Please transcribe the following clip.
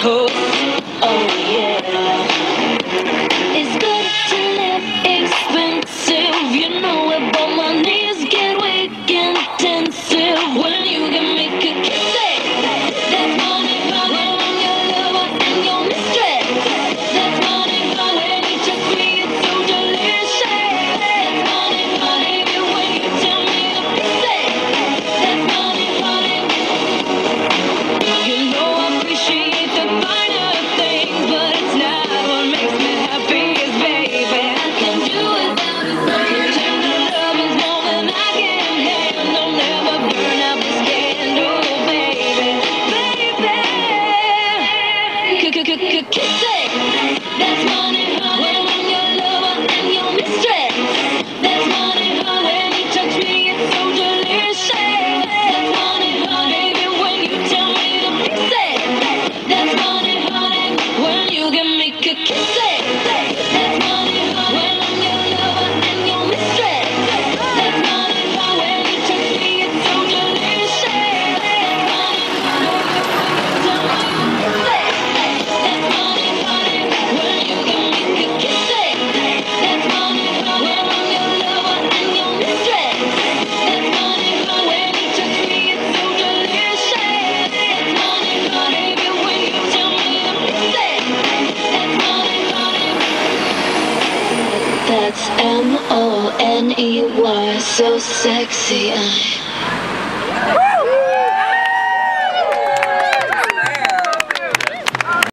toast. Kiss it. That's That's M-O-N-E-Y, so sexy I...